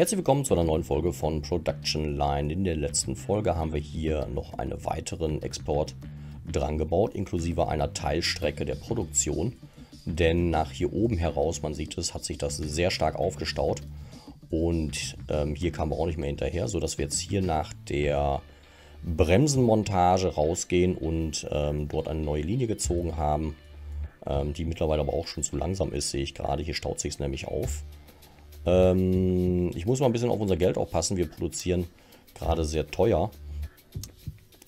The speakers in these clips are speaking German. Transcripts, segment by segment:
Herzlich willkommen zu einer neuen Folge von Production Line. In der letzten Folge haben wir hier noch einen weiteren Export dran gebaut, inklusive einer Teilstrecke der Produktion. Denn nach hier oben heraus, man sieht es, hat sich das sehr stark aufgestaut. Und ähm, hier kamen wir auch nicht mehr hinterher, sodass wir jetzt hier nach der Bremsenmontage rausgehen und ähm, dort eine neue Linie gezogen haben, ähm, die mittlerweile aber auch schon zu langsam ist, sehe ich gerade. Hier staut sich es nämlich auf. Ähm, ich muss mal ein bisschen auf unser Geld aufpassen. Wir produzieren gerade sehr teuer.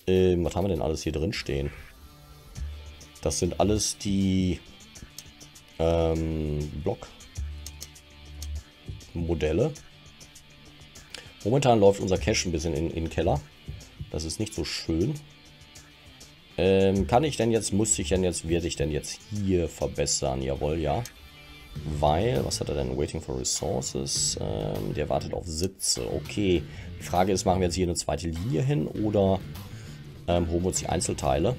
Ähm, was haben wir denn alles hier drin stehen? Das sind alles die ähm, Block-Modelle. Momentan läuft unser Cache ein bisschen in, in den Keller. Das ist nicht so schön. Ähm, kann ich denn jetzt, muss ich denn jetzt, werde ich denn jetzt hier verbessern? Jawohl, ja. Weil, was hat er denn? Waiting for Resources. Ähm, der wartet auf Sitze. Okay. Die Frage ist, machen wir jetzt hier eine zweite Linie hin oder ähm, holen wir uns die Einzelteile?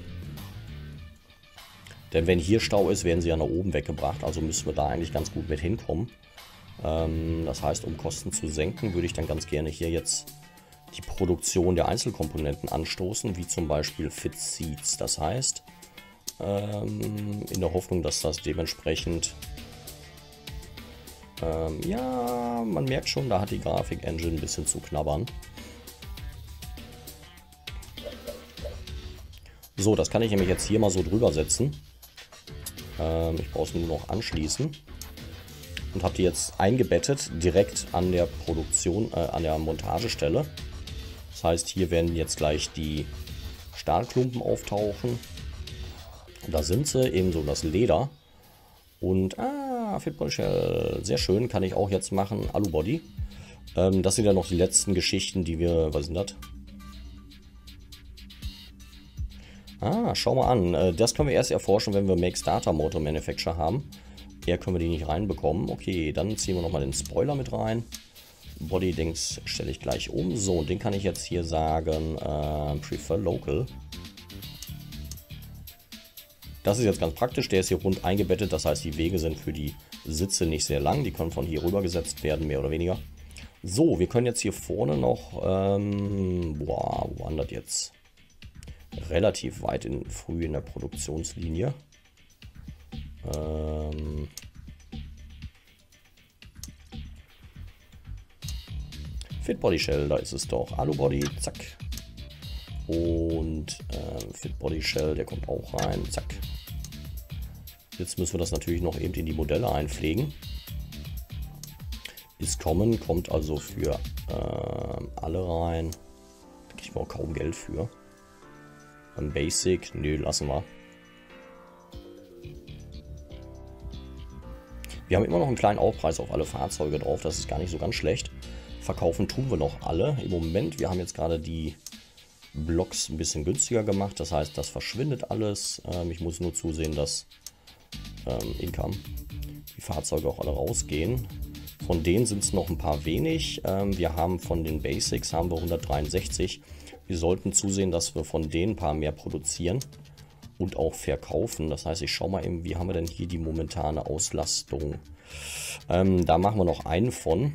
Denn wenn hier Stau ist, werden sie ja nach oben weggebracht. Also müssen wir da eigentlich ganz gut mit hinkommen. Ähm, das heißt, um Kosten zu senken, würde ich dann ganz gerne hier jetzt die Produktion der Einzelkomponenten anstoßen, wie zum Beispiel Fit Seeds. Das heißt, ähm, in der Hoffnung, dass das dementsprechend ähm, ja, man merkt schon, da hat die Grafik-Engine ein bisschen zu knabbern. So, das kann ich nämlich jetzt hier mal so drüber setzen. Ähm, ich brauche es nur noch anschließen. Und habe die jetzt eingebettet direkt an der Produktion, äh, an der Montagestelle. Das heißt, hier werden jetzt gleich die Stahlklumpen auftauchen. Da sind sie, ebenso das Leder. Und, ah, Fitball Shell, sehr schön, kann ich auch jetzt machen. Alubody. Ähm, das sind ja noch die letzten Geschichten, die wir, was sind das? Ah, schau mal an. Äh, das können wir erst erforschen, wenn wir Make Starter Motor Manufacturer haben. Eher können wir die nicht reinbekommen. Okay, dann ziehen wir nochmal den Spoiler mit rein. Body-Dings stelle ich gleich um. So, und den kann ich jetzt hier sagen, äh, Prefer Local. Das ist jetzt ganz praktisch, der ist hier rund eingebettet, das heißt die Wege sind für die Sitze nicht sehr lang, die können von hier rüber gesetzt werden, mehr oder weniger. So, wir können jetzt hier vorne noch, ähm, boah, wo wandert jetzt? Relativ weit in, früh in der Produktionslinie. Ähm, Fit Body Shell, da ist es doch. Alu Body, zack. Und ähm, Fit Body Shell, der kommt auch rein, zack. Jetzt müssen wir das natürlich noch eben in die Modelle einpflegen. Ist kommen, kommt also für äh, alle rein. Wir auch kaum Geld für. Dann Basic, nö, lassen wir. Wir haben immer noch einen kleinen Aufpreis auf alle Fahrzeuge drauf, das ist gar nicht so ganz schlecht. Verkaufen tun wir noch alle. Im Moment, wir haben jetzt gerade die Blocks ein bisschen günstiger gemacht. Das heißt, das verschwindet alles. Ähm, ich muss nur zusehen, dass ähm, Income die Fahrzeuge auch alle rausgehen. Von denen sind es noch ein paar wenig. Ähm, wir haben von den Basics haben wir 163. Wir sollten zusehen, dass wir von denen ein paar mehr produzieren und auch verkaufen. Das heißt, ich schaue mal eben, wie haben wir denn hier die momentane Auslastung. Ähm, da machen wir noch einen von.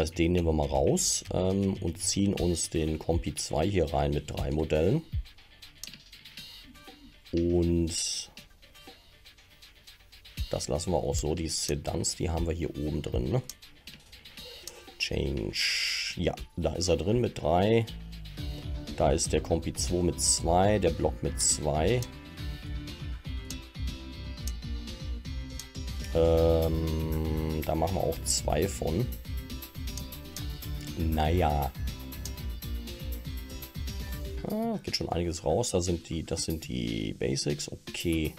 Das heißt, den nehmen wir mal raus ähm, und ziehen uns den Compi 2 hier rein mit drei Modellen. Und das lassen wir auch so. Die Sedans, die haben wir hier oben drin. Ne? Change. Ja, da ist er drin mit drei. Da ist der Compi 2 mit zwei, der Block mit zwei. Ähm, da machen wir auch zwei von. Naja. Ah, geht schon einiges raus. Da sind die, das sind die Basics. Okay.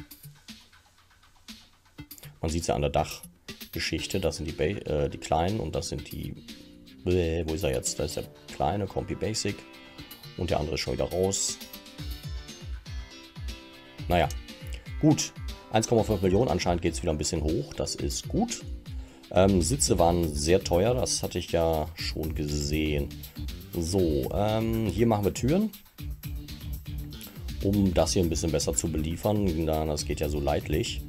Man sieht es ja an der Dachgeschichte. Das sind die, ba äh, die kleinen und das sind die. Bäh, wo ist er jetzt? Da ist der kleine Compi Basic. Und der andere ist schon wieder raus. Naja. Gut. 1,5 Millionen. Anscheinend geht es wieder ein bisschen hoch. Das ist gut. Ähm, Sitze waren sehr teuer, das hatte ich ja schon gesehen. So, ähm, hier machen wir Türen. Um das hier ein bisschen besser zu beliefern. Das geht ja so leidlich.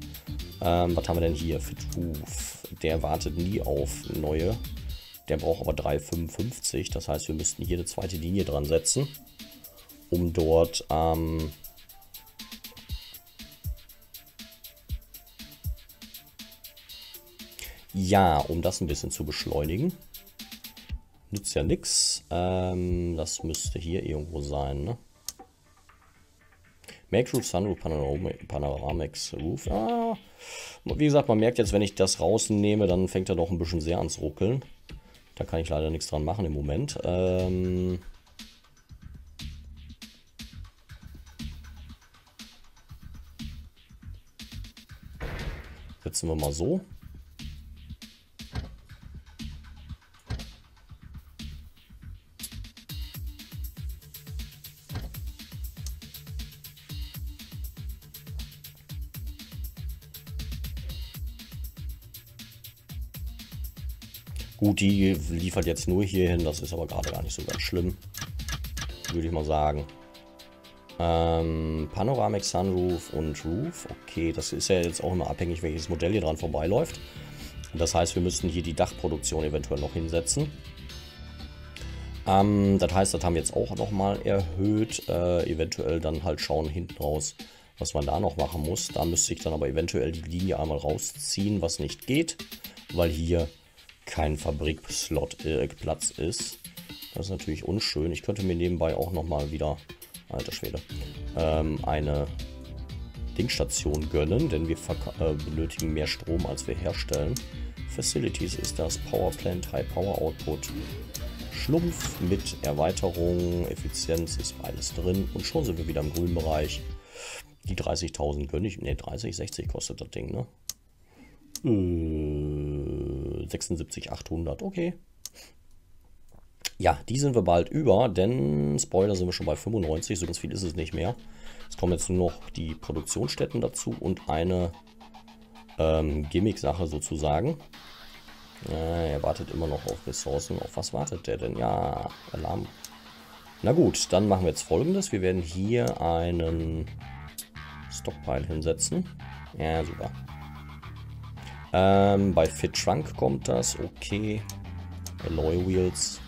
Ähm, was haben wir denn hier? Fit Roof. der wartet nie auf neue. Der braucht aber 3,55. Das heißt, wir müssten hier eine zweite Linie dran setzen, um dort ähm, ja, um das ein bisschen zu beschleunigen. Nützt ja nichts. Ähm, das müsste hier irgendwo sein, ne? Make Roof, Sunroof, Panoramics Roof. Ah, wie gesagt, man merkt jetzt, wenn ich das rausnehme, dann fängt er doch ein bisschen sehr ans Ruckeln. Da kann ich leider nichts dran machen im Moment. Ähm Setzen wir mal so. Gut, die liefert jetzt nur hier hin, das ist aber gerade gar nicht so ganz schlimm. Würde ich mal sagen. Ähm, Panoramic Sunroof und Roof. Okay, das ist ja jetzt auch immer abhängig, welches Modell hier dran vorbeiläuft. Das heißt, wir müssten hier die Dachproduktion eventuell noch hinsetzen. Ähm, das heißt, das haben wir jetzt auch nochmal erhöht. Äh, eventuell dann halt schauen hinten raus, was man da noch machen muss. Da müsste ich dann aber eventuell die Linie einmal rausziehen, was nicht geht, weil hier kein Fabrikslot äh, Platz ist. Das ist natürlich unschön. Ich könnte mir nebenbei auch nochmal wieder, alter Schwede, ähm, eine Dingstation gönnen, denn wir äh, benötigen mehr Strom, als wir herstellen. Facilities ist das Power Plant, High Power Output, Schlumpf mit Erweiterung, Effizienz ist beides drin und schon sind wir wieder im grünen Bereich. Die 30.000 gönne ich, ne 30, 60 kostet das Ding, ne? Äh, 76,800, okay. Ja, die sind wir bald über, denn Spoiler sind wir schon bei 95, so ganz viel ist es nicht mehr. Es kommen jetzt nur noch die Produktionsstätten dazu und eine ähm, Gimmick-Sache sozusagen. Äh, er wartet immer noch auf Ressourcen. Auf was wartet der denn? Ja, Alarm. Na gut, dann machen wir jetzt folgendes. Wir werden hier einen Stockpile hinsetzen. Ja, super. Ähm, bei Fit Trunk kommt das. Okay. Alloy Wheels.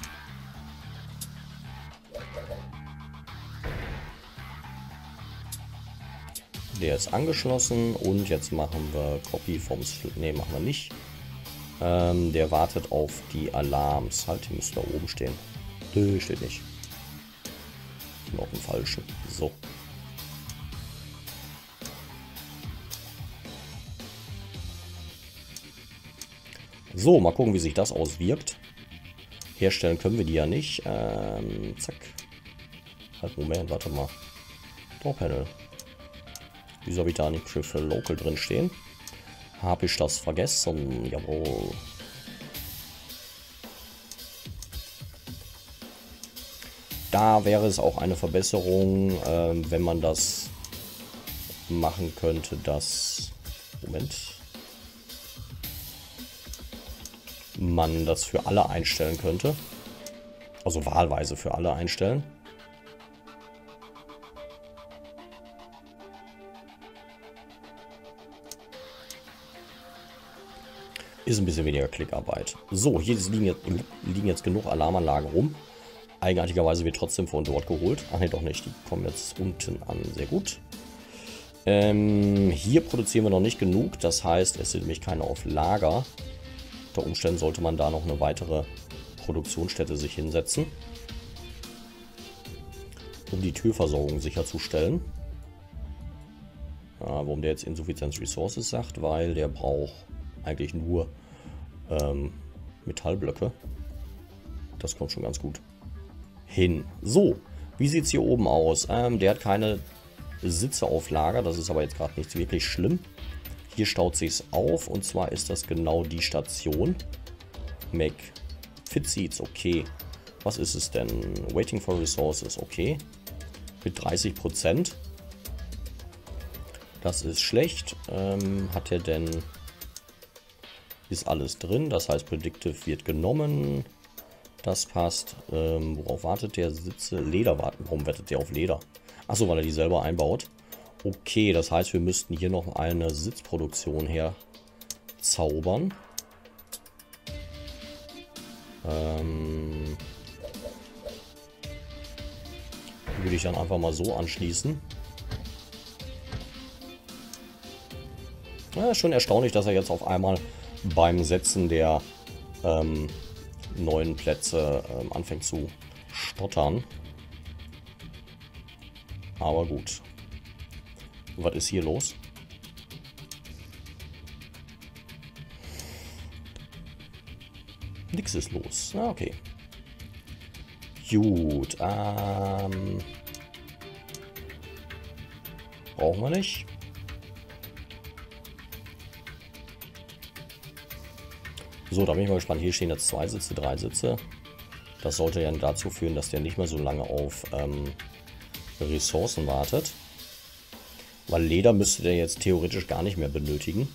Der ist angeschlossen und jetzt machen wir Copy vom... Ne, machen wir nicht. Ähm, der wartet auf die Alarms. Halt, die müssen da oben stehen. Nö, steht nicht. Noch einen falschen. So. So, mal gucken, wie sich das auswirkt. Herstellen können wir die ja nicht. Ähm, zack. Halt, Moment, warte mal. Door-Panel. Wieso habe ich da nicht für Local drin stehen? Habe ich das vergessen? Jawohl. Da wäre es auch eine Verbesserung, ähm, wenn man das machen könnte, dass... Moment. Man das für alle einstellen könnte. Also wahlweise für alle einstellen. Ist ein bisschen weniger Klickarbeit. So, hier liegen jetzt, liegen jetzt genug Alarmanlagen rum. Eigenartigerweise wird trotzdem von dort geholt. Ach ne, doch nicht. Die kommen jetzt unten an. Sehr gut. Ähm, hier produzieren wir noch nicht genug. Das heißt, es sind nämlich keine auf Lager. Unter Umständen sollte man da noch eine weitere Produktionsstätte sich hinsetzen, um die Türversorgung sicherzustellen. Ja, warum der jetzt Insuffizienz Resources sagt, weil der braucht eigentlich nur ähm, Metallblöcke. Das kommt schon ganz gut hin. So, wie sieht es hier oben aus? Ähm, der hat keine Sitze auf Lager, das ist aber jetzt gerade nicht wirklich schlimm. Hier staut sich auf und zwar ist das genau die Station. Mac Fit Seats, okay. Was ist es denn? Waiting for Resources, okay. Mit 30%. Das ist schlecht. Ähm, hat er denn... Ist alles drin, das heißt Predictive wird genommen. Das passt. Ähm, worauf wartet der? Sitze? Leder warten. Warum wettet der auf Leder? Achso, weil er die selber einbaut. Okay, das heißt, wir müssten hier noch eine Sitzproduktion her zaubern. Ähm, würde ich dann einfach mal so anschließen. Ja, schon erstaunlich, dass er jetzt auf einmal beim Setzen der ähm, neuen Plätze ähm, anfängt zu stottern. Aber gut. Was ist hier los? Nix ist los. Ah, okay. Gut. Ähm, brauchen wir nicht. So, da bin ich mal gespannt. Hier stehen jetzt zwei Sitze, drei Sitze. Das sollte ja dazu führen, dass der nicht mehr so lange auf ähm, Ressourcen wartet. Weil Leder müsste der jetzt theoretisch gar nicht mehr benötigen.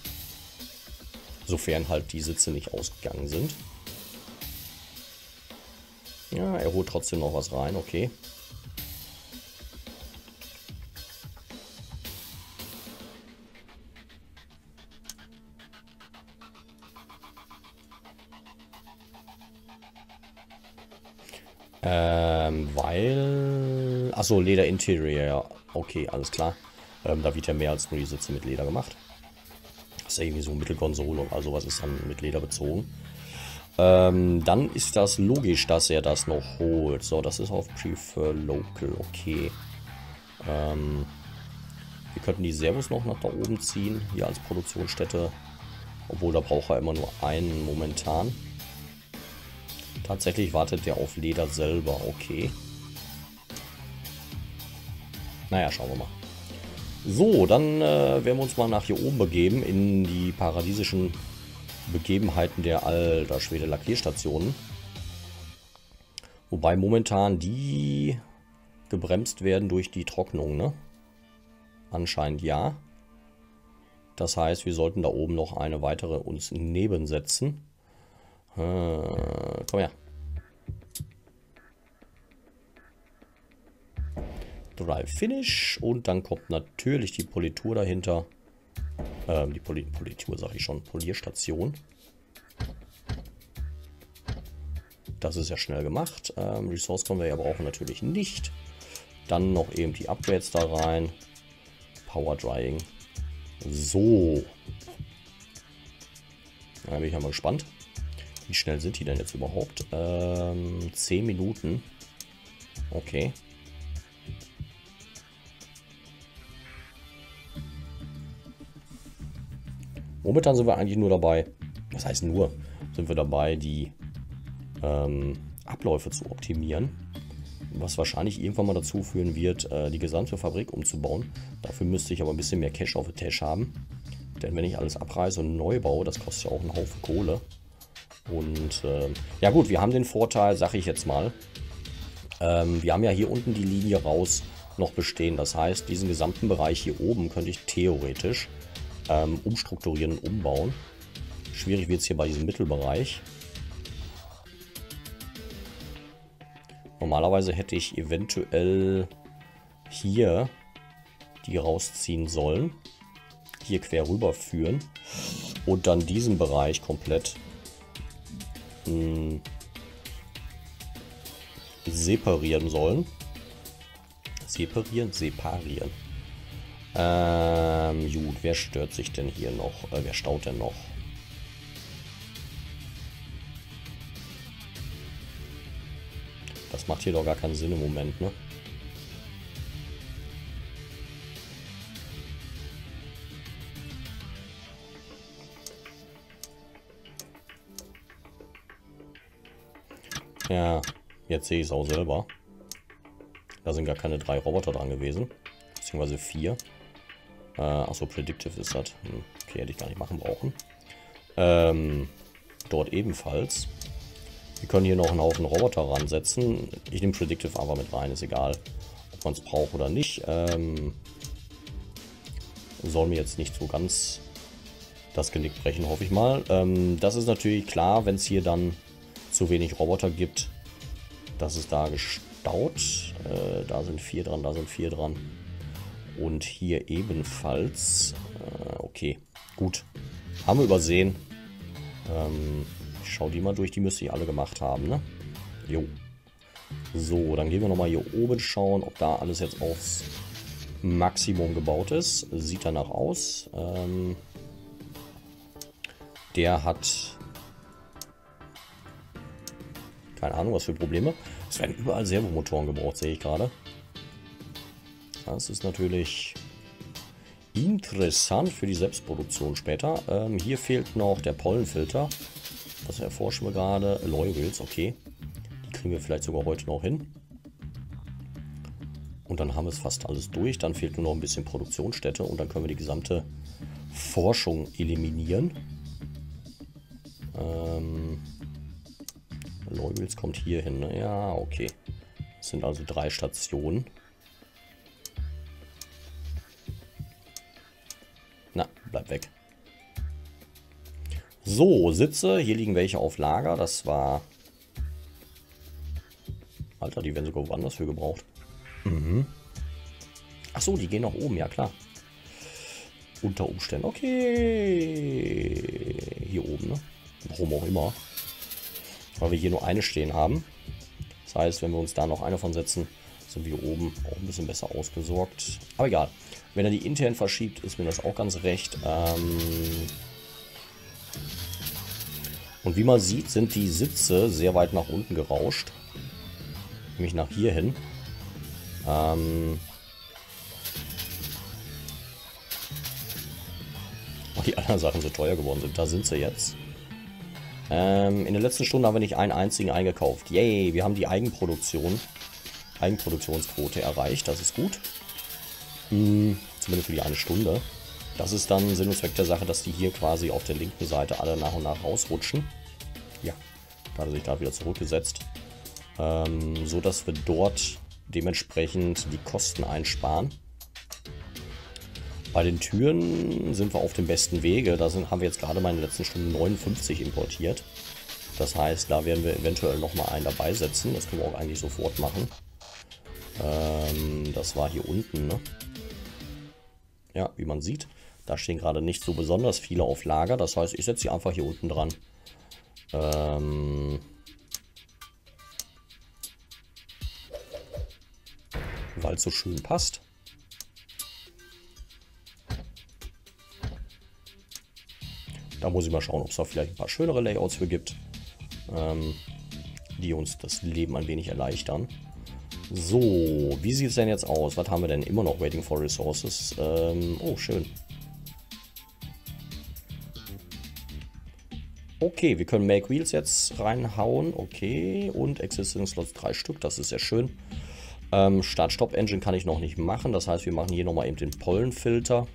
Sofern halt die Sitze nicht ausgegangen sind. Ja, er holt trotzdem noch was rein, okay. Ähm, weil... Achso, Leder Interior. Okay, alles klar. Ähm, da wird ja mehr als nur die Sitze mit Leder gemacht. Das ist ja irgendwie so Mittelkonsole und also was ist dann mit Leder bezogen. Ähm, dann ist das logisch, dass er das noch holt. So, das ist auf Prefer Local, okay. Ähm, wir könnten die Servos noch nach da oben ziehen, hier als Produktionsstätte. Obwohl, da braucht er immer nur einen momentan. Tatsächlich wartet der auf Leder selber, okay. Naja, schauen wir mal. So, dann äh, werden wir uns mal nach hier oben begeben in die paradiesischen Begebenheiten der alter Schwede Lackierstationen. Wobei momentan die gebremst werden durch die Trocknung, ne? Anscheinend ja. Das heißt, wir sollten da oben noch eine weitere uns nebensetzen. Äh, komm her. Dry Finish und dann kommt natürlich die Politur dahinter. Ähm, die Pol Politur sage ich schon, Polierstation. Das ist ja schnell gemacht. Ähm, Resource Conveyor brauchen natürlich nicht. Dann noch eben die Upgrades da rein. Power Drying. So. Da bin ich ja mal gespannt. Wie schnell sind die denn jetzt überhaupt? Ähm, 10 Minuten. Okay. Momentan sind wir eigentlich nur dabei, was heißt nur, sind wir dabei, die ähm, Abläufe zu optimieren. Was wahrscheinlich irgendwann mal dazu führen wird, äh, die gesamte Fabrik umzubauen. Dafür müsste ich aber ein bisschen mehr Cash auf der Tasche haben. Denn wenn ich alles abreiße und neu baue, das kostet ja auch einen Haufen Kohle. Und äh, ja gut, wir haben den Vorteil, sage ich jetzt mal, ähm, wir haben ja hier unten die Linie raus noch bestehen. Das heißt, diesen gesamten Bereich hier oben könnte ich theoretisch ähm, umstrukturieren und umbauen. Schwierig wird es hier bei diesem Mittelbereich. Normalerweise hätte ich eventuell hier die rausziehen sollen. Hier quer rüberführen. Und dann diesen Bereich komplett mh, hm, separieren sollen. Separieren? Separieren. Ähm, gut, wer stört sich denn hier noch? Äh, wer staut denn noch? Das macht hier doch gar keinen Sinn im Moment, ne? Ja, jetzt sehe ich es auch selber. Da sind gar keine drei Roboter dran gewesen. Beziehungsweise vier. Äh, achso, Predictive ist das. Hm, okay, hätte ich gar nicht machen brauchen. Ähm, dort ebenfalls. Wir können hier noch einen Haufen Roboter ransetzen. Ich nehme Predictive einfach mit rein, ist egal, ob man es braucht oder nicht. Ähm, soll mir jetzt nicht so ganz das Genick brechen, hoffe ich mal. Ähm, das ist natürlich klar, wenn es hier dann zu wenig Roboter gibt, dass es da gestaut. Äh, da sind vier dran, da sind vier dran. Und hier ebenfalls. Äh, okay, gut. Haben wir übersehen. Ähm, Ich schau die mal durch, die müsste ich alle gemacht haben, ne? Jo. So, dann gehen wir nochmal hier oben schauen, ob da alles jetzt aufs Maximum gebaut ist. Sieht danach aus. Ähm, der hat keine Ahnung, was für Probleme. Es werden überall Servomotoren gebraucht, sehe ich gerade. Das ist natürlich interessant für die Selbstproduktion später. Ähm, hier fehlt noch der Pollenfilter. Das erforschen wir gerade. Loyals, okay. Die kriegen wir vielleicht sogar heute noch hin. Und dann haben wir es fast alles durch. Dann fehlt nur noch ein bisschen Produktionsstätte und dann können wir die gesamte Forschung eliminieren. Ähm, Loyals kommt hier hin. Ne? Ja, okay. Das sind also drei Stationen. So, Sitze. Hier liegen welche auf Lager. Das war... Alter, die werden sogar woanders für gebraucht. Mhm. Achso, die gehen nach oben. Ja, klar. Unter Umständen. Okay. Hier oben, ne? Warum auch immer. Weil wir hier nur eine stehen haben. Das heißt, wenn wir uns da noch eine von setzen, sind wir oben auch ein bisschen besser ausgesorgt. Aber egal. Wenn er die intern verschiebt, ist mir das auch ganz recht. Ähm und wie man sieht, sind die Sitze sehr weit nach unten gerauscht. Nämlich nach hier hin. Ähm oh, die anderen Sachen so teuer geworden sind. Da sind sie jetzt. Ähm, in der letzten Stunde haben wir nicht einen einzigen eingekauft. Yay, wir haben die Eigenproduktion, Eigenproduktionsquote erreicht. Das ist gut. Hm, zumindest für die eine Stunde. Das ist dann Sinn und Zweck der Sache, dass die hier quasi auf der linken Seite alle nach und nach rausrutschen. Ja, da hat er sich gerade wieder zurückgesetzt. Ähm, so dass wir dort dementsprechend die Kosten einsparen. Bei den Türen sind wir auf dem besten Wege. Da sind, haben wir jetzt gerade mal in den letzten Stunden 59 importiert. Das heißt, da werden wir eventuell nochmal einen dabei setzen. Das können wir auch eigentlich sofort machen. Ähm, das war hier unten, ne? Ja, wie man sieht. Da stehen gerade nicht so besonders viele auf Lager. Das heißt, ich setze sie einfach hier unten dran. Ähm... Weil es so schön passt. Da muss ich mal schauen, ob es da vielleicht ein paar schönere Layouts für gibt, ähm, die uns das Leben ein wenig erleichtern. So, wie sieht es denn jetzt aus? Was haben wir denn immer noch? Waiting for Resources. Ähm, oh, schön. Okay, wir können Make Wheels jetzt reinhauen. Okay, und Existing Slots drei Stück, das ist sehr schön. Ähm, Start-Stop-Engine kann ich noch nicht machen. Das heißt, wir machen hier nochmal eben den Pollenfilter.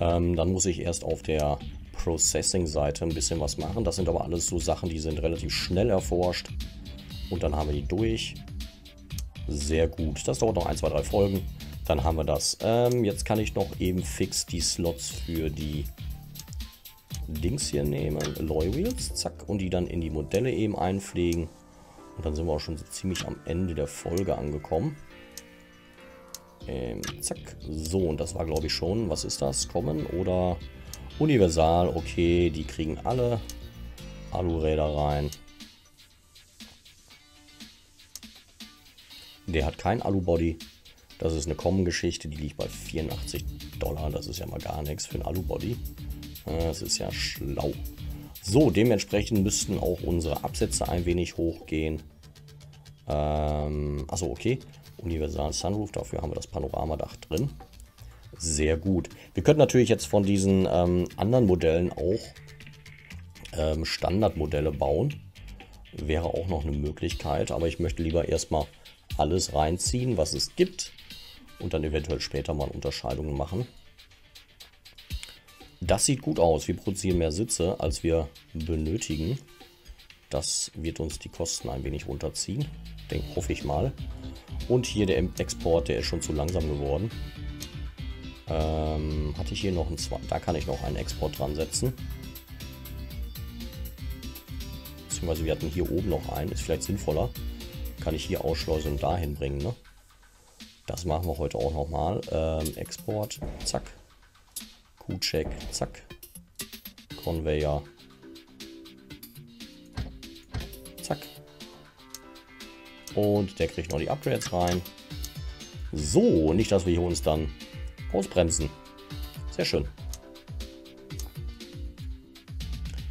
Ähm, dann muss ich erst auf der Processing-Seite ein bisschen was machen. Das sind aber alles so Sachen, die sind relativ schnell erforscht. Und dann haben wir die durch. Sehr gut. Das dauert noch ein, zwei, drei Folgen. Dann haben wir das. Ähm, jetzt kann ich noch eben fix die Slots für die Dings hier nehmen. Loy Wheels. Zack. Und die dann in die Modelle eben einpflegen. Und dann sind wir auch schon so ziemlich am Ende der Folge angekommen. Ähm, zack. So, und das war glaube ich schon. Was ist das? Kommen oder Universal? Okay, die kriegen alle Aluräder rein. Der hat kein Alubody. Das ist eine Common-Geschichte, die liegt bei 84 Dollar. Das ist ja mal gar nichts für ein Alubody. Das ist ja schlau. So, dementsprechend müssten auch unsere Absätze ein wenig hochgehen. Ähm, achso, okay universalen Sunroof. Dafür haben wir das Panoramadach drin. Sehr gut. Wir könnten natürlich jetzt von diesen ähm, anderen Modellen auch ähm, Standardmodelle bauen. Wäre auch noch eine Möglichkeit, aber ich möchte lieber erstmal alles reinziehen, was es gibt und dann eventuell später mal Unterscheidungen machen. Das sieht gut aus. Wir produzieren mehr Sitze, als wir benötigen. Das wird uns die Kosten ein wenig runterziehen. Denk, hoffe ich mal. Und hier der Export, der ist schon zu langsam geworden. Ähm, hatte ich hier noch einen zweiten? Da kann ich noch einen Export dran setzen. Beziehungsweise wir hatten hier oben noch einen, ist vielleicht sinnvoller. Kann ich hier ausschleusen und dahin bringen, ne? Das machen wir heute auch nochmal. Ähm, Export, zack. Q-Check, zack. Conveyor. Zack. Und der kriegt noch die Upgrades rein. So, nicht, dass wir hier uns dann ausbremsen. Sehr schön.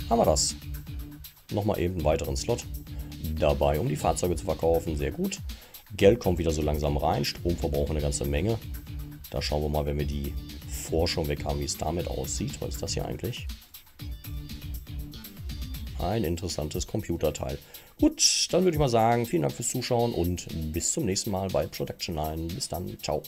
Haben wir das. Nochmal eben einen weiteren Slot dabei, um die Fahrzeuge zu verkaufen. Sehr gut. Geld kommt wieder so langsam rein. Strom verbrauchen eine ganze Menge. Da schauen wir mal, wenn wir die Weg haben, wie es damit aussieht. Was ist das hier eigentlich? Ein interessantes Computerteil. Gut, dann würde ich mal sagen, vielen Dank fürs Zuschauen und bis zum nächsten Mal bei Production Line. Bis dann, ciao.